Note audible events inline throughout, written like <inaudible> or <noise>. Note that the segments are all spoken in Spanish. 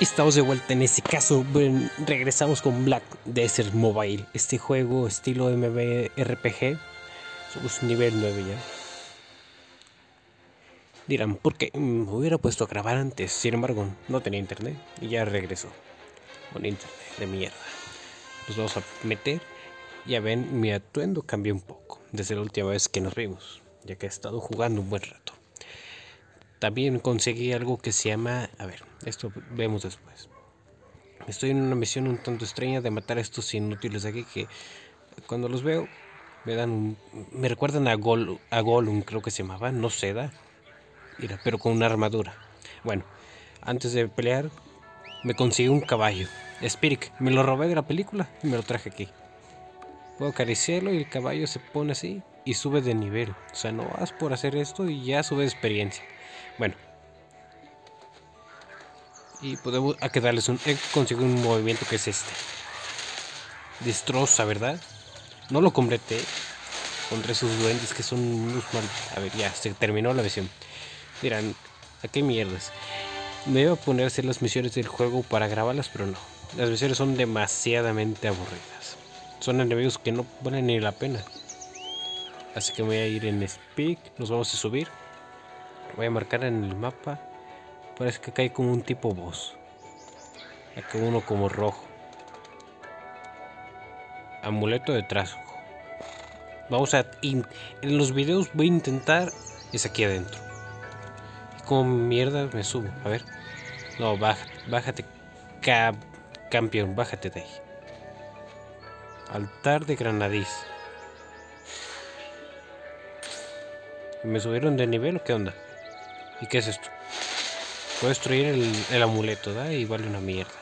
Estamos de vuelta en este caso. regresamos con Black Desert Mobile. Este juego estilo MMORPG. Somos nivel 9 ya. Dirán, ¿por qué? Mm, Me hubiera puesto a grabar antes. Sin embargo, no tenía internet y ya regresó. Con internet de mierda. Nos vamos a meter. Ya ven, mi atuendo cambió un poco desde la última vez que nos vimos. Ya que he estado jugando un buen rato. También conseguí algo que se llama... A ver, esto vemos después. Estoy en una misión un tanto extraña de matar a estos inútiles aquí que cuando los veo me dan me recuerdan a, Gol, a Gollum, creo que se llamaba, no Seda, mira, pero con una armadura. Bueno, antes de pelear me conseguí un caballo, Spirit, me lo robé de la película y me lo traje aquí. Puedo acariciarlo y el caballo se pone así y sube de nivel. O sea, no vas por hacer esto y ya sube experiencia. Bueno. Y podemos a que darles un he conseguido un movimiento que es este. Destroza, ¿verdad? No lo completé contra esos duendes que son unos mal. A ver, ya se terminó la misión. Dirán, ¿a qué mierdas? Me iba a poner a hacer las misiones del juego para grabarlas, pero no. Las misiones son demasiadamente aburridas. Son enemigos que no valen ni la pena. Así que voy a ir en Speak, nos vamos a subir. Voy a marcar en el mapa. Parece que acá hay como un tipo boss. Acá uno como rojo. Amuleto de trazo. Vamos a... en los videos voy a intentar... Es aquí adentro. Como mierda me subo. A ver. No, bájate. Bájate. ca- campeón, bájate de ahí. Altar de Granadiz. ¿Me subieron de nivel o qué onda? ¿Y qué es esto? Puedo destruir el, amuleto, ¿da? Y vale una mierda.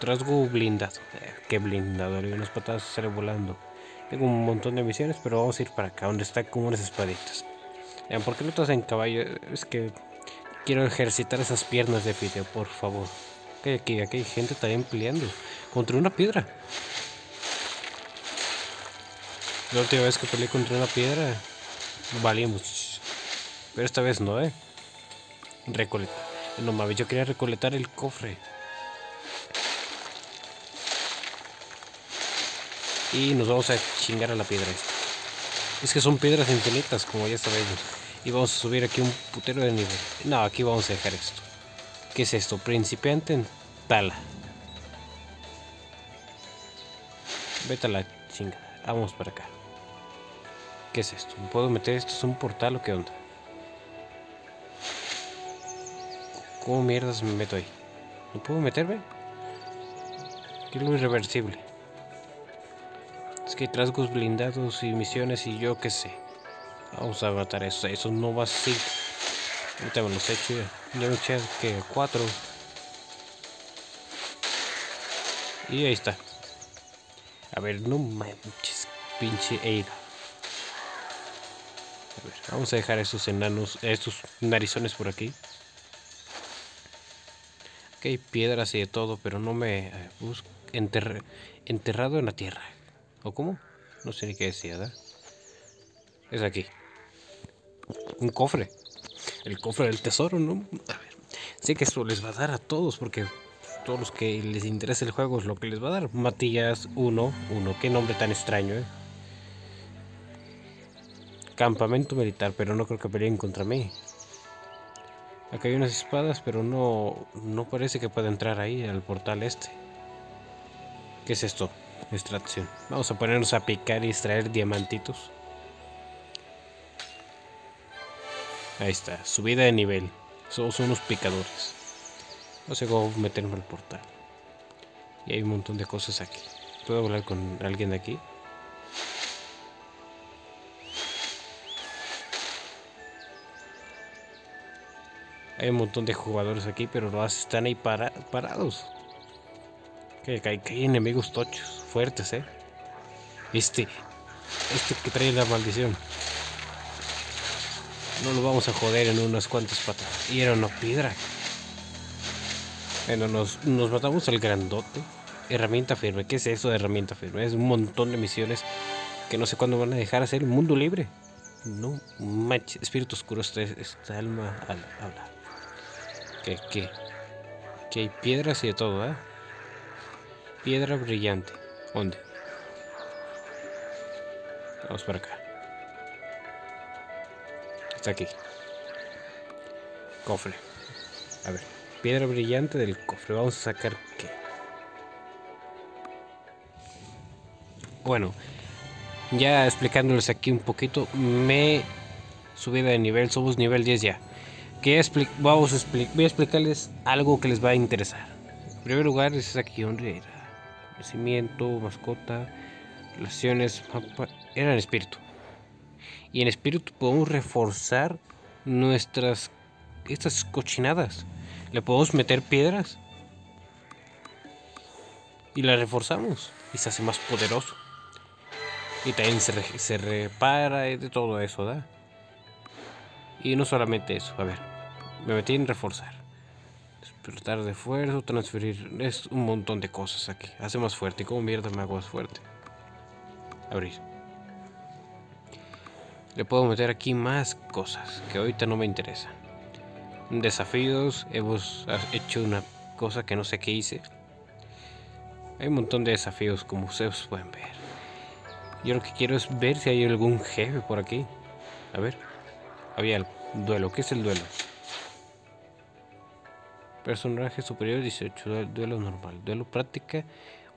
Trasgo blindado. Eh, qué blindado, le unas patadas sale volando. Tengo un montón de misiones, pero vamos a ir para acá, donde está como unas espaditas. Vean, ¿por qué no estás en caballo? Es que quiero ejercitar esas piernas de fideo, por favor. Que aquí, aquí hay gente también peleando contra una piedra. La última vez que peleé contra una piedra, valimos. Pero esta vez no, ¿eh? Recolectar. No mames, yo quería recolectar el cofre. Y nos vamos a chingar a la piedra esta. Es que son piedras infinitas, como ya sabemos. Y vamos a subir aquí un putero de nivel. No, aquí vamos a dejar esto. ¿Qué es esto? Principiante en tala. Vete a la chingada. Vamos para acá. ¿Qué es esto? ¿Me ¿Puedo meter esto? ¿Es un portal o qué onda? ¿Cómo mierdas me meto ahí? ¿No puedo meterme? ¿Qué es lo irreversible? Es que hay trasgos blindados y misiones y yo qué sé. Vamos a matar eso. Eso no va así. Ahorita me los he hecho ya. Me eché que cuatro. Y ahí está. A ver, no manches. Pinche Eira. A ver, vamos a dejar esos enanos, estos narizones por aquí. Aquí hay piedras y de todo, pero no me eh, bus- enterr- enterrado en la tierra. ¿O cómo? No sé ni qué decía, ¿verdad? Es aquí. Un cofre. El cofre del tesoro, ¿no? A ver. Sé que esto les va a dar a todos, porque todos los que les interesa el juego es lo que les va a dar. Matías 1, 1. Qué nombre tan extraño, ¿eh? Campamento militar, pero no creo que peleen contra mí. Acá hay unas espadas, pero no, no parece que pueda entrar ahí al portal este. ¿Qué es esto? Extracción. Vamos a ponernos a picar y extraer diamantitos. Ahí está, subida de nivel. Somos unos picadores. No sé cómo meterme al portal. Y hay un montón de cosas aquí. ¿Puedo hablar con alguien de aquí? Hay un montón de jugadores aquí, pero los están ahí para- parados. Que, hay, enemigos tochos, fuertes, ¿eh? Este, este que trae la maldición. No lo vamos a joder en unas cuantas patas. Y era una piedra. Bueno, nos, nos matamos al grandote. Herramienta firme. ¿Qué es eso de herramienta firme? Es un montón de misiones que no sé cuándo van a dejar hacer el mundo libre. No manches. Espíritu oscuro, esta, esta alma al- habla. ¿Qué? ¿Qué? Aquí hay piedras y de todo, ¿eh? Piedra brillante. ¿Dónde? Vamos para acá. Está aquí. Cofre. A ver. Piedra brillante del cofre. Vamos a sacar qué. Bueno. Ya explicándoles aquí un poquito. Me subida de nivel. Somos nivel 10 ya. Vamos a voy a explicarles algo que les va a interesar. En primer lugar es aquí donde era. Nacimiento, mascota, relaciones. Era en espíritu. Y en espíritu podemos reforzar nuestras estas cochinadas. Le podemos meter piedras. Y la reforzamos. Y se hace más poderoso. Y también se, se repara de todo eso, ¿da? Y no solamente eso, a ver. Me metí en reforzar. Despertar de esfuerzo, transferir. Es un montón de cosas aquí. Hace más fuerte. ¿Y cómo mierda me hago más fuerte? Abrir. Le puedo meter aquí más cosas que ahorita no me interesan. Desafíos. Hemos hecho una cosa que no sé qué hice. Hay un montón de desafíos como ustedes pueden ver. Yo lo que quiero es ver si hay algún jefe por aquí. A ver. Había el duelo. ¿Qué es el duelo? Personaje superior 18. Duelo normal. Duelo práctica.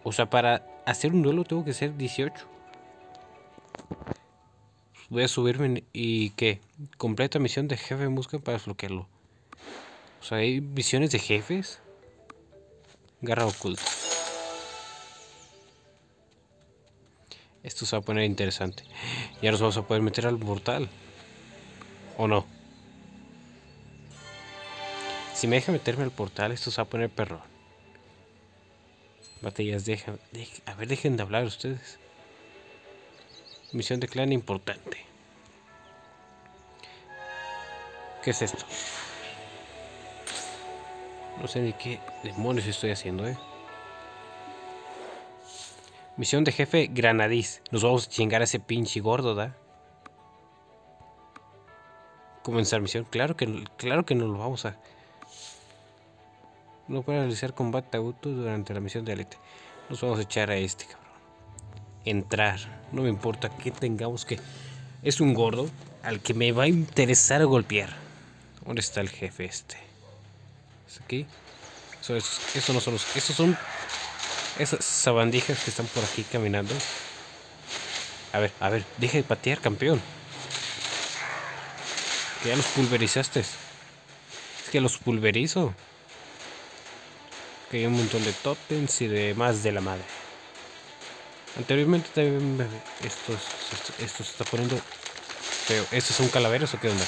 O sea, para hacer un duelo tengo que ser 18. Voy a subirme y ¿qué? Completa misión de jefe busca para desbloquearlo. O sea, hay misiones de jefes. Garra oculta. Esto se va a poner interesante. <gasps> Ya nos vamos a poder meter al portal. ¿O no? Si me deja meterme al portal, esto se va a poner perro. Batallas, deja, a ver, dejen de hablar ustedes. Misión de clan importante. ¿Qué es esto? No sé ni qué demonios estoy haciendo, eh. Misión de jefe Granadiz. Nos vamos a chingar a ese pinche gordo, ¿da? Comenzar misión. Claro que, claro que no lo vamos a... No puede realizar combate auto durante la misión de élite. Nos vamos a echar a este, cabrón. Entrar. No me importa que tengamos que... Es un gordo al que me va a interesar golpear. ¿Dónde está el jefe este? ¿Es aquí? Eso, eso no son los... Esos son esas sabandijas que están por aquí caminando. A ver, a ver, deja de patear, campeón. Que ya los pulverizaste. Es que los pulverizo. Que hay un montón de totems y demás de la madre. Anteriormente también esto, esto, se está poniendo feo. ¿Estos son calaveras o qué onda?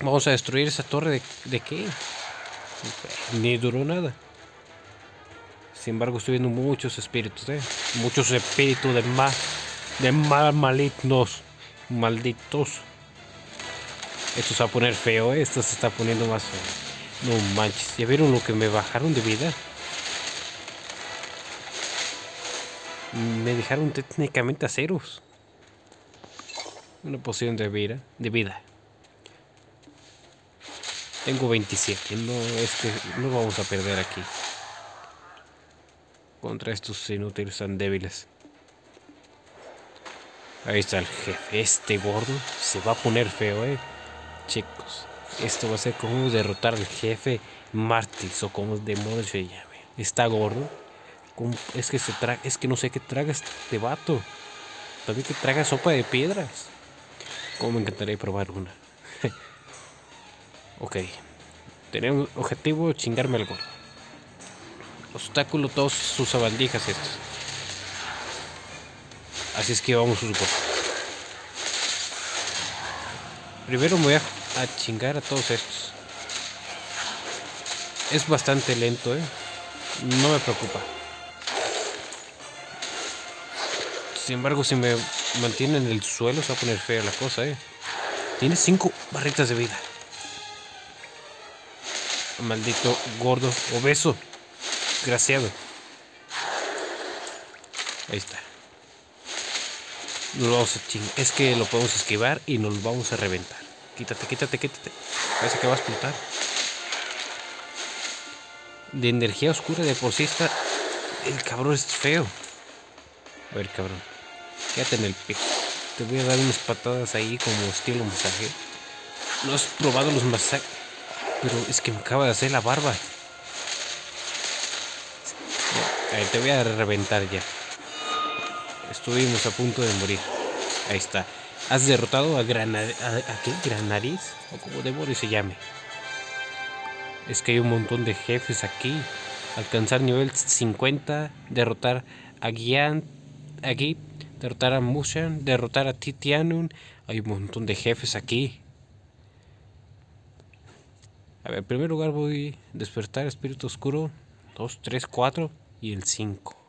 Vamos a destruir esa torre de, de qué? Ni duró nada. Sin embargo, estoy viendo muchos espíritus, ¿eh? Muchos espíritus de mal, de mal malignos, malditos. Esto se va a poner feo, ¿eh? Esto se está poniendo más feo. No manches, ¿ya vieron lo que me bajaron de vida? Me dejaron técnicamente a ceros. Una poción de vida, de vida. Tengo 27, no, es no vamos a perder aquí contra estos inútiles tan débiles. Ahí está el jefe. Este gordo se va a poner feo, eh. Chicos, esto va a ser como derrotar al jefe Martis o como demonios se llame. Está gordo. Es que se es que no sé qué traga este vato. También que traga sopa de piedras. Como me encantaría probar una. <laughs> ok. Tenemos objetivo chingarme al gordo obstáculo todos sus sabandijas estos. Así es que vamos a suponer. Primero me voy a, chingar a todos estos. Es bastante lento, ¿eh? No me preocupa. Sin embargo, si me mantiene en el suelo, se va a poner fea la cosa, ¿eh? Tiene cinco barritas de vida. Maldito gordo obeso. Desgraciado. Ahí está. Nos vamos a ching Es que lo podemos esquivar y nos vamos a reventar. Quítate, quítate, quítate. Parece que va a explotar. de energía oscura de por sí está... El cabrón es feo. A ver, cabrón. Quédate en el piso. Te voy a dar unas patadas ahí como estilo masaje. No has probado los masajes. Pero es que me acaba de hacer la barba. A ver, te voy a reventar ya. Estuvimos a punto de morir. Ahí está. Has derrotado a Granariz. ¿A. O como demonios se llame. Es que hay un montón de jefes aquí. Alcanzar nivel 50. Derrotar a Gian. Aquí. Derrotar a Mushan. Derrotar a Titianun. Hay un montón de jefes aquí. A ver, en primer lugar voy a despertar espíritu oscuro. 2, 3, 4 y el 5.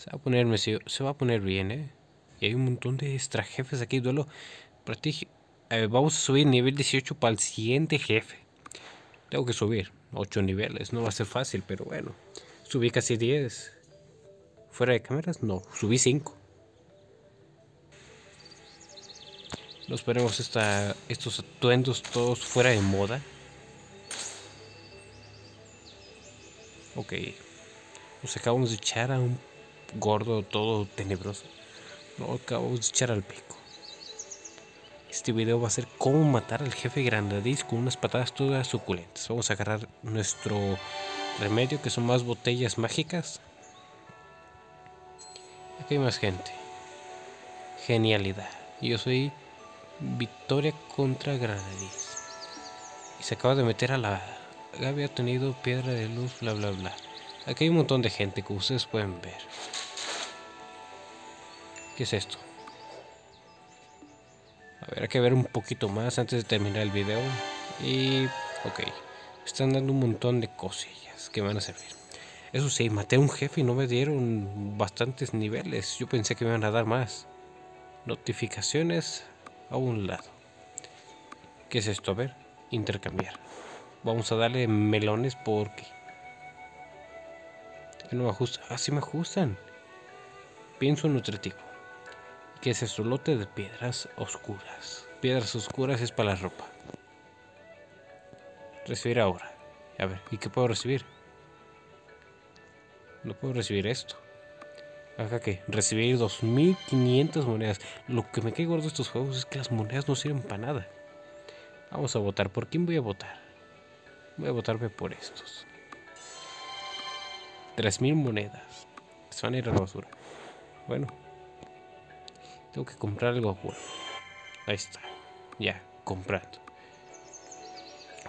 Se va a poner, se va a poner bien, ¿eh? Y hay un montón de extra jefes aquí. Duelo prestigio. vamos a subir nivel 18 para el siguiente jefe. Tengo que subir 8 niveles. No va a ser fácil, pero bueno. Subí casi 10. ¿Fuera de cámaras? No, subí 5. No esperemos esta, estos atuendos todos fuera de moda. Ok. Nos acabamos de echar a un gordo todo tenebroso. Lo acabamos de echar al pico. Este video va a ser cómo matar al jefe Grandadís con unas patadas todas suculentas. Vamos a agarrar nuestro remedio que son más botellas mágicas. Aquí hay más gente. Genialidad. Yo soy Victoria contra Granadís. Y se acaba de meter a la... Había tenido piedra de luz, bla bla bla. Aquí hay un montón de gente que ustedes pueden ver. ¿Qué es esto? Hay que ver un poquito más antes de terminar el video. Y... Ok. Están dando un montón de cosillas que van a servir. Eso sí, maté a un jefe y no me dieron bastantes niveles. Yo pensé que me iban a dar más. Notificaciones a un lado. ¿Qué es esto? A ver, intercambiar. Vamos a darle melones porque no me ajusta. Ah, sí me ajustan. Pienso nutritivo. ¿Qué es eso? Lote de piedras oscuras. Piedras oscuras es para la ropa. Recibir ahora. A ver, ¿y qué puedo recibir? No puedo recibir esto. Acá que recibir 2500 monedas. Lo que me cae gordo de estos juegos es que las monedas no sirven para nada. Vamos a votar. ¿Por quién voy a votar? Voy a votarme por estos. 3000 monedas. Se van a ir a la basura. Bueno. Tengo que comprar algo bueno. Ahí está. Ya, comprando.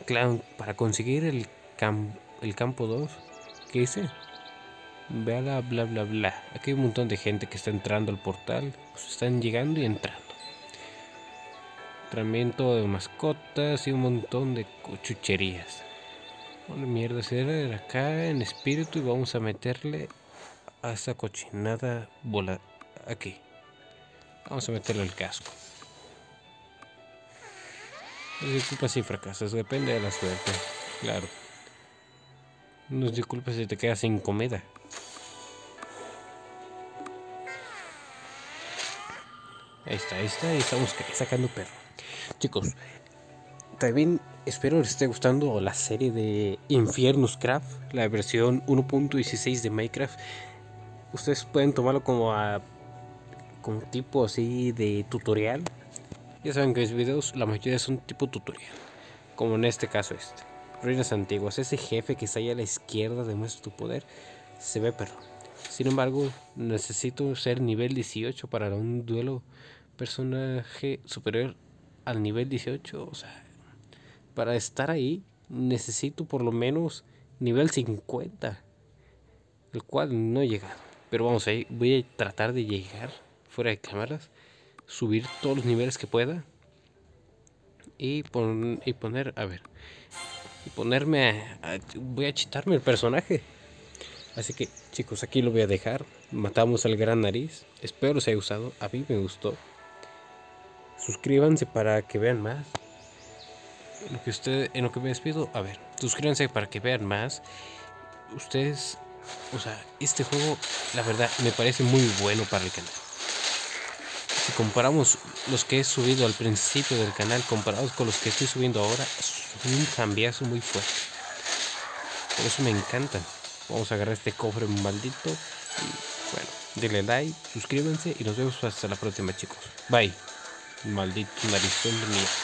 Claro, para conseguir el, el campo 2, ¿qué hice? Vea bla bla bla. Aquí hay un montón de gente que está entrando al portal. Pues están llegando y entrando. Tratamiento de mascotas y un montón de chucherías. Bueno, mierda, será acá en espíritu y vamos a meterle a esa cochinada bola aquí. Vamos a meterle el casco. No disculpa si fracasas, depende de la suerte, claro. No disculpa si te quedas sin comida. Ahí está, ahí está, y estamos sacando perro. Chicos, también espero les esté gustando la serie de Infiernos Craft, la versión 1.16 de Minecraft. Ustedes pueden tomarlo como a como tipo así de tutorial. Ya saben que mis videos la mayoría son tipo tutorial, como en este caso este. Ruinas antiguas, ese jefe que está ahí a la izquierda demuestra tu poder, se ve perro. Sin embargo, necesito ser nivel 18 para un duelo personaje superior al nivel 18, o sea, para estar ahí necesito por lo menos nivel 50, el cual no he llegado. Pero vamos ahí, voy a tratar de llegar fuera de cámaras, subir todos los niveles que pueda y, y poner, a ver, y ponerme a, voy a chitarme el personaje. Así que chicos, aquí lo voy a dejar. Matamos al gran nariz. Espero se haya usado. A mí me gustó. Suscríbanse para que vean más en lo que usted, en lo que me despido, a ver, suscríbanse para que vean más. Ustedes, o sea, este juego, la verdad, me parece muy bueno para el canal. Si comparamos los que he subido al principio del canal comparados con los que estoy subiendo ahora, es un cambiazo muy fuerte. Por eso me encantan. Vamos a agarrar este cofre maldito. Y bueno, denle like, suscríbanse y nos vemos hasta la próxima chicos. Bye. Maldito narizón mierda.